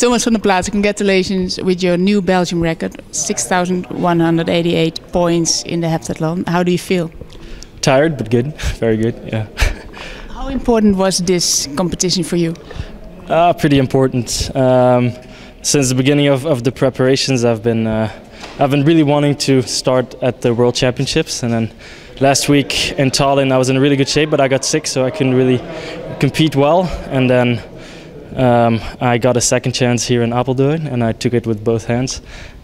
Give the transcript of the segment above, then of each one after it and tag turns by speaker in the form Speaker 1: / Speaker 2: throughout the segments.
Speaker 1: Thomas van der Plaetsen, congratulations with your new Belgium record, 6,188 points in the heptathlon. How do you feel?
Speaker 2: Tired, but good. Very good, yeah.
Speaker 1: How important was this competition for you?
Speaker 2: Uh, pretty important. Um, since the beginning of, of the preparations, I've been uh, I've been really wanting to start at the World Championships, and then last week in Tallinn I was in really good shape, but I got sick, so I couldn't really compete well. And then um, I got a second chance here in Apeldoorn, and I took it with both hands.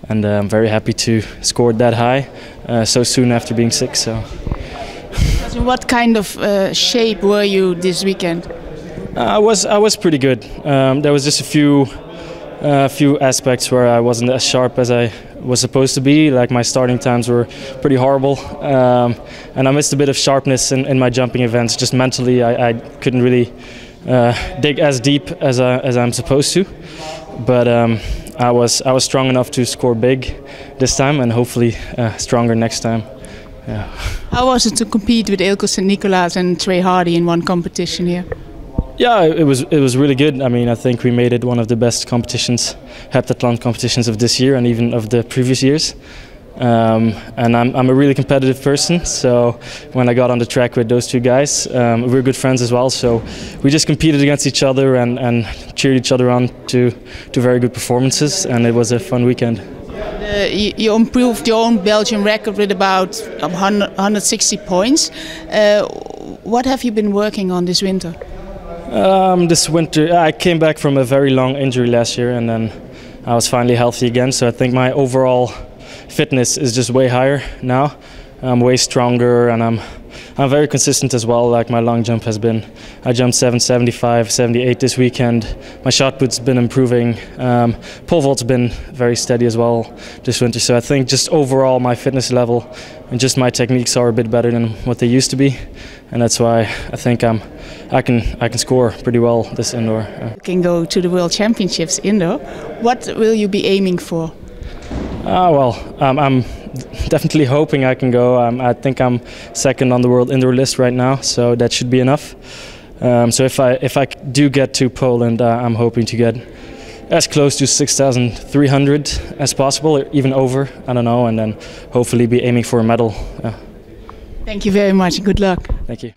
Speaker 2: And uh, I'm very happy to score that high uh, so soon after being sick. So.
Speaker 1: What kind of uh, shape were you this weekend?
Speaker 2: I was I was pretty good. Um, there was just a few a few aspects where I wasn't as sharp as I was supposed to be. Like my starting times were pretty horrible, um, and I missed a bit of sharpness in, in my jumping events. Just mentally, I, I couldn't really uh, dig as deep as I, as I'm supposed to. But um, I was I was strong enough to score big this time, and hopefully uh, stronger next time. Yeah.
Speaker 1: How was it to compete with Eelco Sint-Nicolaas and Trey Hardee in one competition here?
Speaker 2: Yeah, it was it was really good. I mean, I think we made it one of the best competitions, heptathlon competitions of this year and even of the previous years. Um, and I'm, I'm a really competitive person, so when I got on the track with those two guys, um, we were good friends as well. So we just competed against each other and, and cheered each other on to to very good performances, and it was a fun weekend.
Speaker 1: Uh, you, you, improved your own Belgian record with about 100, 160 points. Uh, what have you been working on this winter?
Speaker 2: Um, this winter, I came back from a very long injury last year, and then I was finally healthy again. So I think my overall fitness is just way higher now. I'm way stronger, and I'm I'm very consistent as well. Like my long jump has been, I jumped 775, 78 this weekend. My shot put's been improving. Um, pole vault's been very steady as well this winter. So I think just overall my fitness level and just my techniques are a bit better than what they used to be, and that's why I think I'm, I can I can score pretty well this indoor.
Speaker 1: You can go to the World Championships indoor. What will you be aiming for?
Speaker 2: Ah, well, um, I'm definitely hoping I can go. Um, I think I'm second on the world indoor list right now, so that should be enough. Um, so if I if I do get to Poland, uh, I'm hoping to get as close to 6,300 as possible, or even over. I don't know, and then hopefully be aiming for a medal. Yeah.
Speaker 1: Thank you very much. Good luck.
Speaker 2: Thank you.